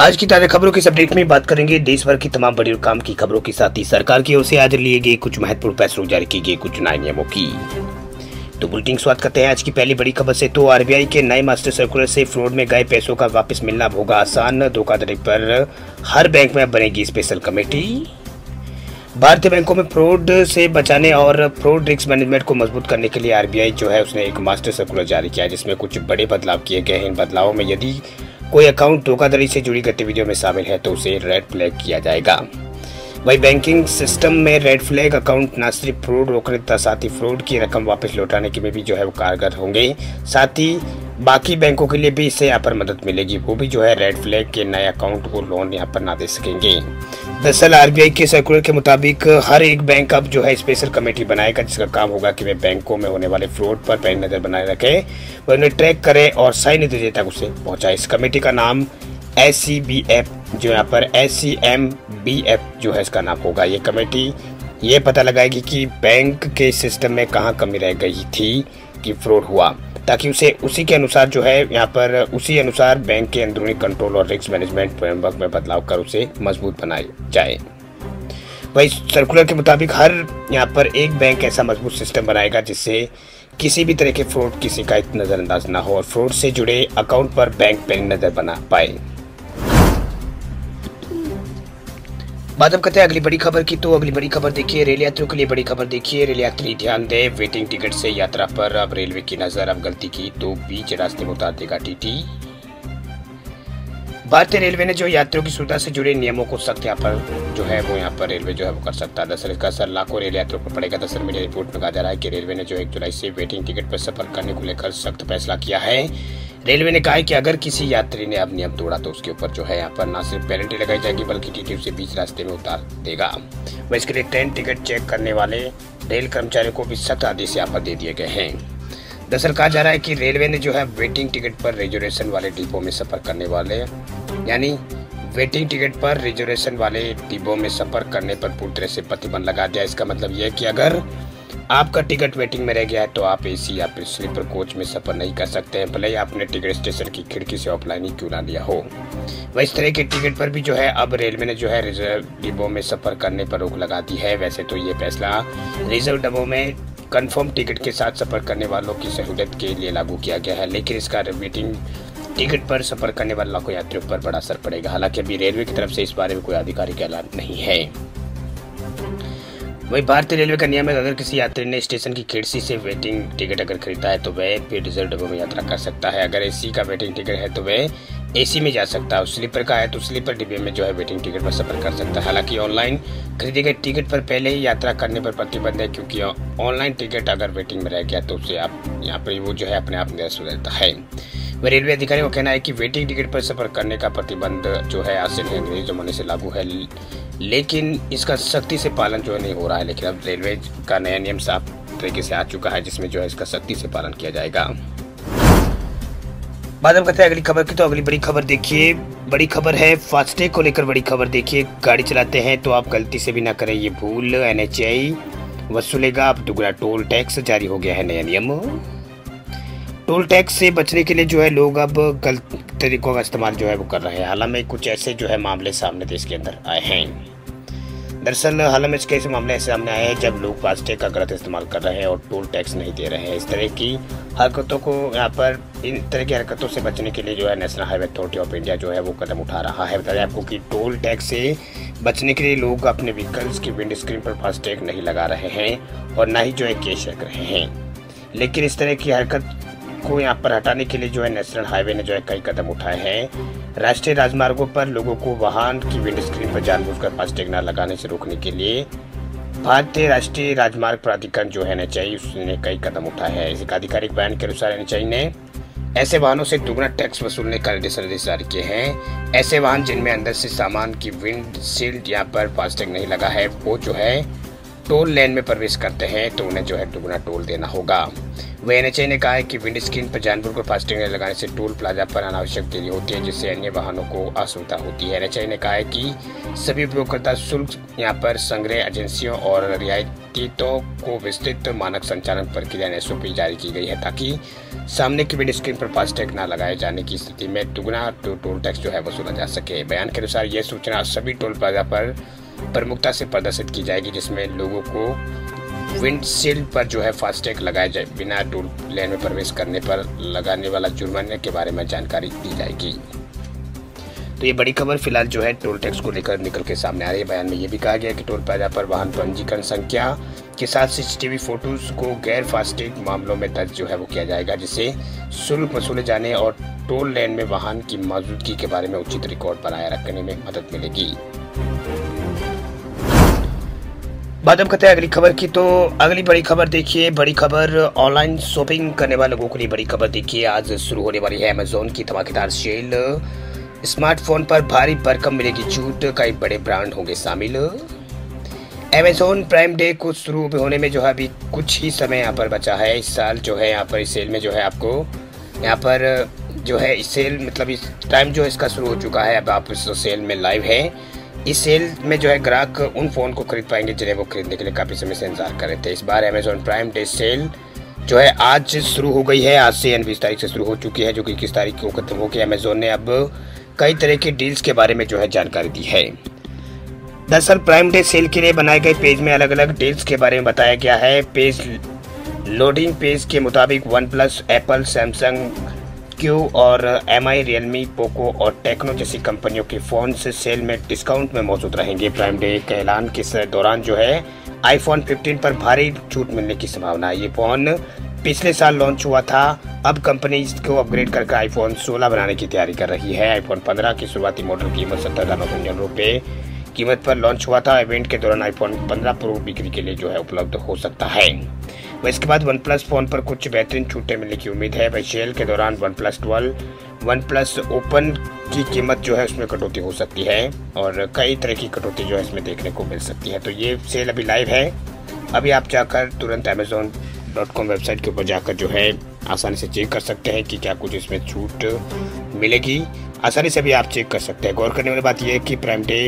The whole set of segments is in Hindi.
आज की ताज़ा खबरों के अपडेट में बात करेंगे देश भर की तमाम बड़ी काम की खबरों के साथ ही सरकार की ओर से आज लिए गए कुछ महत्वपूर्ण फैसलों, जारी किए गए कुछ नए नियमों की। तो बुलेटिन स्वागत करते हैं आज की पहली बड़ी खबर से। तो आरबीआई के नए मास्टर सर्कुलर से फ्रॉड में गए पैसों का वापस मिलना होगा आसान। धोखाधड़ी पर हर बैंक में बनेगी स्पेशल कमेटी। भारतीय बैंकों में फ्रॉड से बचाने और फ्रॉड रिस्क मैनेजमेंट को मज़बूत करने के लिए आरबीआई जो है उसने एक मास्टर सर्कुलर जारी किया जिसमें कुछ बड़े बदलाव किए गए हैं। इन बदलावों में यदि कोई अकाउंट धोखाधड़ी से जुड़ी गतिविधियों में शामिल है तो उसे रेड फ्लैग किया जाएगा। वही बैंकिंग सिस्टम में रेड फ्लैग अकाउंट न सिर्फ़ फ्रॉड रोकने तथा साथ ही फ्रॉड की रकम वापस लौटाने के में भी जो है वो कारगर होंगे। साथ ही बाकी बैंकों के लिए भी इससे यहाँ पर मदद मिलेगी। वो भी जो है रेड फ्लैग के नए अकाउंट को लोन यहाँ पर ना दे सकेंगे। दरअसल आरबीआई के सर्कुलर के मुताबिक हर एक बैंक अब जो है स्पेशल कमेटी बनाएगा, जिसका काम होगा कि वे बैंकों में होने वाले फ्रॉड पर पैन नज़र बनाए रखे वह उन्हें ट्रैक करे और सही नतीजे तक उसे पहुँचाए। इस कमेटी का नाम एस सी बी एफ़ जो यहाँ पर S C M B F जो है इसका नाम होगा। ये कमेटी ये पता लगाएगी कि बैंक के सिस्टम में कहाँ कमी रह गई थी कि फ्रॉड हुआ। ताकि उसे, उसी के अनुसार जो है, यहाँ पर उसी अनुसार बैंक के अंदरूनी कंट्रोल और रिस्क मैनेजमेंट फ्रेमवर्क में बदलाव कर उसे मज़बूत बनाए जाए। वही सर्कुलर के मुताबिक हर यहाँ पर एक बैंक ऐसा मज़बूत सिस्टम बनाएगा जिससे किसी भी तरह के फ्रॉड की शिकायत नज़रअंदाज ना हो और फ्रॉड से जुड़े अकाउंट पर बैंक पेन नज़र बना पाए। बात हम करते हैं अगली बड़ी खबर की। तो अगली बड़ी खबर देखिए, रेल यात्रियों के लिए बड़ी खबर देखिए। रेल यात्री ध्यान दें वेटिंग टिकट से यात्रा पर अब रेलवे की नज़र, अब गलती की। तो बीच रास्ते में उतार देगा टीटी। भारतीय रेलवे ने जो यात्रियों की सुविधा से जुड़े नियमों को सख्त यहाँ पर जो है, वो यहाँ पर रेलवे जो है, वो कर सकता है। दरअसल इसका असर लाखों रेल यात्रियों पर पड़ेगा। दरअसल मीडिया रिपोर्ट में कहा जा रहा है कि रेलवे ने जो एक जुलाई से वेटिंग टिकट पर सफ़र करने को लेकर सख्त फैसला किया है। रेलवे ने कहा है कि अगर किसी यात्री ने अब नियम तोड़ा तो उसके ऊपर जो है यहाँ पर न सिर्फ़ पेनल्टी लगाई जाएगी, बल्कि टीटी उसे बीच रास्ते में उतार देगा। वह इसके लिए ट्रेन टिकट चेक करने वाले रेल कर्मचारियों को भी सख्त आदेश यहाँ पर दे दिए गए हैं। दरअसल कहा जा रहा है कि रेलवे ने जो है वेटिंग टिकट पर रिजर्वेशन वाले डिब्बों में सफ़र करने वाले, यानी वेटिंग टिकट पर रिजर्वेशन वाले डिब्बों में सफ़र करने पर पूरी तरह से प्रतिबंध लगा दिया। इसका मतलब यह कि अगर आपका टिकट वेटिंग में रह गया है तो आप एसी या फिर स्लीपर कोच में सफ़र नहीं कर सकते हैं। भले ही आपने टिकट स्टेशन की खिड़की से ऑफलाइन ही क्यों ना लिया हो। वह इस तरह के टिकट पर भी जो है, अब रेलवे ने जो है रिज़र्व डिब्बों में सफ़र करने पर रोक लगा दी है। वैसे तो ये फैसला रिज़र्व डिब्बों में कन्फर्म टिकट के साथ सफ़र करने वालों की सहूलियत के लिए लागू किया गया है। लेकिन इसका वेटिंग टिकट पर सफ़र करने वाले लाखों यात्रियों पर बड़ा असर पड़ेगा। हालाँकि अभी रेलवे की तरफ़ से इस बारे में कोई आधिकारिक ऐलान नहीं है। वही भारतीय रेलवे का नियम है अगर किसी यात्री ने स्टेशन की खिड़की से वेटिंग टिकट अगर खरीदा है तो वह फिर रिज़र्व डब्बों में यात्रा कर सकता है। अगर एसी का वेटिंग टिकट है तो वह एसी में जा सकता है। स्लीपर का है तो स्लीपर डिब्बे में जो है वेटिंग टिकट पर सफ़र कर सकता है। हालाँकि ऑनलाइन खरीदे गए टिकट पर पहले ही यात्रा करने पर प्रतिबंध है, क्योंकि ऑनलाइन टिकट अगर वेटिंग में रह गया तो उसे आप, यहाँ पर वो जो है अपने आप निरस्त हो जाता है। रेलवे अधिकारी का कहना है कि वेटिंग टिकट पर सफ़र करने का प्रतिबंध जो है आज से अंग्रेज़ी जमाने से लागू है, लेकिन इसका सख्ती से पालन जो है नहीं हो रहा है, लेकिन अब रेलवे का नया नियम साफ़ तरीके से आ चुका है, जिसमें जो है इसका सख्ती से पालन किया जाएगा। बाद हम कहते हैं अगली खबर की तो अगली बड़ी खबर देखिए, बड़ी खबर है फास्टैग को लेकर बड़ी खबर देखिए, गाड़ी चलाते हैं तो आप गलती से भी ना करें, ये भूल एन वसूलेगा, अब दुगना टोल टैक्स जारी हो गया है, नया नियम। टोल टैक्स से बचने के लिए जो है लोग अब गलत तरीकों का इस्तेमाल जो है वो कर रहे हैं। हालाँकि कुछ ऐसे जो है मामले सामने देश के अंदर आए हैं। दरअसल हाल में ऐसे मामले ऐसे सामने आए हैं जब लोग फास्टैग का गलत इस्तेमाल कर रहे हैं और टोल टैक्स नहीं दे रहे हैं। इस तरह की हरकतों को यहाँ पर, इन तरह की हरकतों से बचने के लिए जो है National Highway Authority of India जो है वो कदम उठा रहा है। बताया आपको कि टोल टैक्स से बचने के लिए लोग अपने व्हीकल्स की विंड स्क्रीन पर फास्टैग नहीं लगा रहे हैं और ना ही जो है कैश रख रहे हैं। लेकिन इस तरह की हरकत को यहाँ पर हटाने के लिए जो है नेशनल हाईवे ने जो है कई कदम उठाए हैं। राष्ट्रीय राजमार्गों पर लोगों को वाहन की विंड स्क्रीन पर जानबूझकर फास्टैग न लगाने से रोकने के लिए भारतीय राष्ट्रीय राजमार्ग प्राधिकरण जो है एनएचआई, उसने कई कदम उठाए हैं। इस आधिकारिक बयान के अनुसार एनएचआई ने ऐसे वाहनों से दुगना टैक्स वसूलने का निर्देश निर्देश जारी किए हैं। ऐसे वाहन जिनमें अंदर से सामान की विंड शील्ड यहाँ पर फास्टैग नहीं लगा है, वो जो है टोल लेन में प्रवेश करते हैं तो उन्हें जो है दुगना टोल देना होगा। एन ने कहा है कि विंड स्क्रीन पर जानवर को फास्टैग लगाने से टोल प्लाजा पर अनावश्यक देरी होती है जिससे अन्य वाहनों को असुविधा होती है। एन ने कहा है कि सभी उपयोगकर्ता शुल्क यहाँ पर संग्रह एजेंसियों और रियायतों को विस्तृत मानक संचालन प्रक्रिया एस जारी की गई है ताकि सामने की विंड स्क्रीन पर फास्टैग न लगाए जाने की स्थिति में दुगना टो, टोल टैक्स जो है वसूला जा सके। बयान के अनुसार यह सूचना सभी टोल प्लाजा पर प्रमुखता से प्रदर्शित की जाएगी जिसमें लोगों को विंडशील्ड पर जो है फास्टैग लगाया जाए। बिना टोल लेन में प्रवेश करने पर लगाने वाला जुर्माने के बारे में जानकारी दी जाएगी। तो ये बड़ी खबर फ़िलहाल जो है टोल टैक्स को लेकर निकल के सामने आ रही है। बयान में ये भी कहा गया कि टोल प्लाजा पर वाहन पंजीकरण संख्या के साथ सीसीटीवी फ़ोटोज़ को गैर फास्टैग मामलों में दर्ज जो है वो किया जाएगा जिससे शुल्क वसूले जाने और टोल लेन में वाहन की मौजूदगी के बारे में उचित रिकॉर्ड बनाए रखने में मदद मिलेगी। बात अब करते हैं अगली खबर की तो अगली बड़ी खबर देखिए, बड़ी खबर ऑनलाइन शॉपिंग करने वाले लोगों के लिए बड़ी खबर देखिए, आज शुरू होने वाली है अमेजोन की धमाकेदार सेल स्मार्टफ़ोन पर भारी भरकम मिलेगी छूट, कई बड़े ब्रांड होंगे शामिल। अमेजोन प्राइम डे को शुरू होने में जो है अभी कुछ ही समय यहाँ पर बचा है, इस साल जो है यहाँ पर इस सेल में जो है आपको, यहाँ पर जो है इस सेल मतलब इस टाइम जो इसका शुरू हो चुका है, अब आप इस सेल में लाइव है। इस सेल में जो है ग्राहक उन फ़ोन को खरीद पाएँगे जिन्हें वो खरीदने के लिए काफ़ी समय से इंतज़ार कर रहे थे। इस बार अमेजोन प्राइम डे सेल जो है आज शुरू हो गई है। आज से यानी बीस तारीख से शुरू हो चुकी है, जो कि इक्कीस तारीख को खत्म हो गई अमेजोन ने अब कई तरह के डील्स के बारे में जो है जानकारी दी है। दरअसल प्राइम डे सेल के लिए बनाए गए पेज में अलग अलग डील्स के बारे में बताया गया है। पेज लोडिंग पेज के मुताबिक वन प्लस एप्पल सैमसंग क्यू और एम आई रियलमी पोको और टेक्नो जैसी कंपनियों के फ़ोन से सेल में डिस्काउंट में मौजूद रहेंगे। प्राइम डे के ऐलान के दौरान जो है आईफोन 15 पर भारी छूट मिलने की संभावना है। ये फ़ोन पिछले साल लॉन्च हुआ था। अब कंपनी इसको अपग्रेड करके आईफोन 16 बनाने की तैयारी कर रही है। आईफोन 15 की शुरुआती मॉडल कीमत सत्तर हज़ार नौ सौ रुपये कीमत पर लॉन्च हुआ था। इवेंट के दौरान आईफोन 15 प्रो बिक्री के लिए जो है उपलब्ध हो सकता है। वह इसके बाद वन प्लस फ़ोन पर कुछ बेहतरीन छूटें मिलने की उम्मीद है। वही सेल के दौरान OnePlus twelve OnePlus Open की कीमत जो है उसमें कटौती हो सकती है और कई तरह की कटौती जो है इसमें देखने को मिल सकती है। तो ये सेल अभी लाइव है। अभी आप जाकर तुरंत अमेजोन डॉट कॉम वेबसाइट के ऊपर जाकर जो है आसानी से चेक कर सकते हैं कि क्या कुछ इसमें छूट मिलेगी। आसानी से भी आप चेक कर सकते हैं। गौर करने वाली बात यह है कि प्राइम डे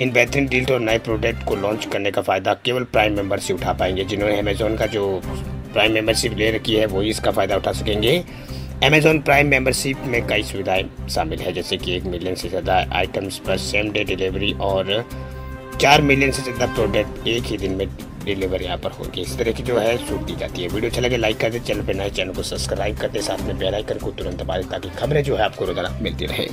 इन बेहतरीन डील और नए प्रोडक्ट को लॉन्च करने का फ़ायदा केवल प्राइम मेंबर से उठा पाएँगे, जिन्होंने अमेजोन का जो प्राइम मेंबरशिप ले रखी है वही इसका फ़ायदा उठा सकेंगे। अमेजोन प्राइम मेंबरशिप में कई सुविधाएँ शामिल है, जैसे कि एक मिलियन से ज़्यादा आइटम्स पर सेम डे डिलीवरी और चार मिलियन से ज़्यादा प्रोडक्ट एक ही दिन में डिलीवर यहाँ पर होगी। इस तरह की जो है, छूट दी जाती है। वीडियो अच्छा लगे लाइक कर दे, चैनल पर नए चैनल को सब्सक्राइब कर दे, साथ में बेल आइकन को तुरंत दबा दे, ताकि खबरें जो है आपको रोज़ाना मिलती रहे।